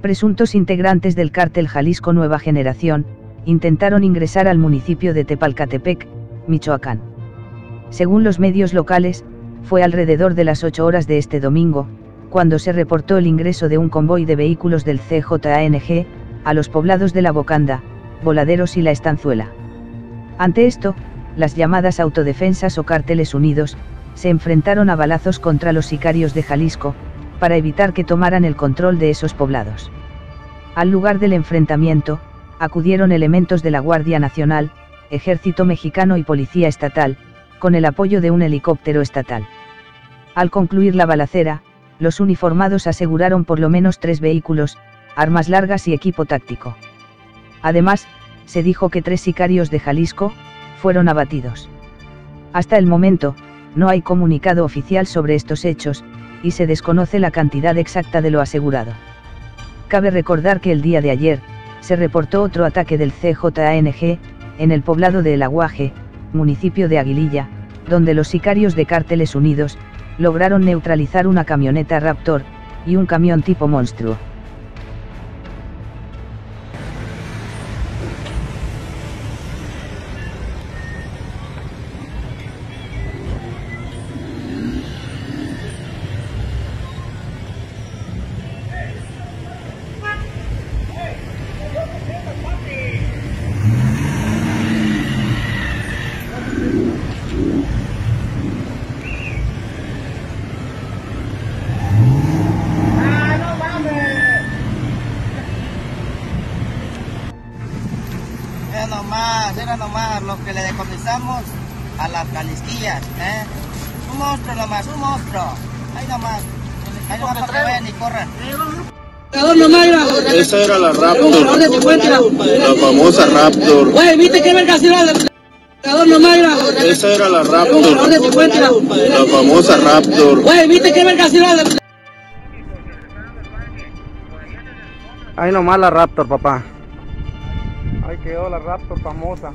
presuntos integrantes del cártel Jalisco Nueva Generación, intentaron ingresar al municipio de Tepalcatepec, Michoacán. Según los medios locales, fue alrededor de las 8 horas de este domingo, cuando se reportó el ingreso de un convoy de vehículos del CJANG, a los poblados de La Bocanda, Voladeros y La Estanzuela. Ante esto, las llamadas autodefensas o cárteles unidos, se enfrentaron a balazos contra los sicarios de Jalisco, para evitar que tomaran el control de esos poblados. Al lugar del enfrentamiento, acudieron elementos de la Guardia Nacional, Ejército Mexicano y Policía Estatal, con el apoyo de un helicóptero estatal. Al concluir la balacera, los uniformados aseguraron por lo menos tres vehículos, armas largas y equipo táctico. Además, se dijo que tres sicarios de Jalisco, fueron abatidos. Hasta el momento, no hay comunicado oficial sobre estos hechos, y se desconoce la cantidad exacta de lo asegurado. Cabe recordar que el día de ayer, se reportó otro ataque del CJANG, en el poblado de El Aguaje, municipio de Aguililla, donde los sicarios de Cárteles Unidos, lograron neutralizar una camioneta Raptor, y un camión tipo monstruo. Nomás, era nomás lo que le decomisamos a las calisquillas, ¿eh? Un monstruo nomás, un monstruo. Ahí nomás. Ahí nomás para que vayan y corran. Esa era la Raptor, la famosa Raptor. Güey, ¿viste qué nomás era? Esa era la Raptor, la famosa Raptor. Güey, ¿viste qué se Ahí nomás la Raptor, papá. Ahí quedó la Raptor famosa.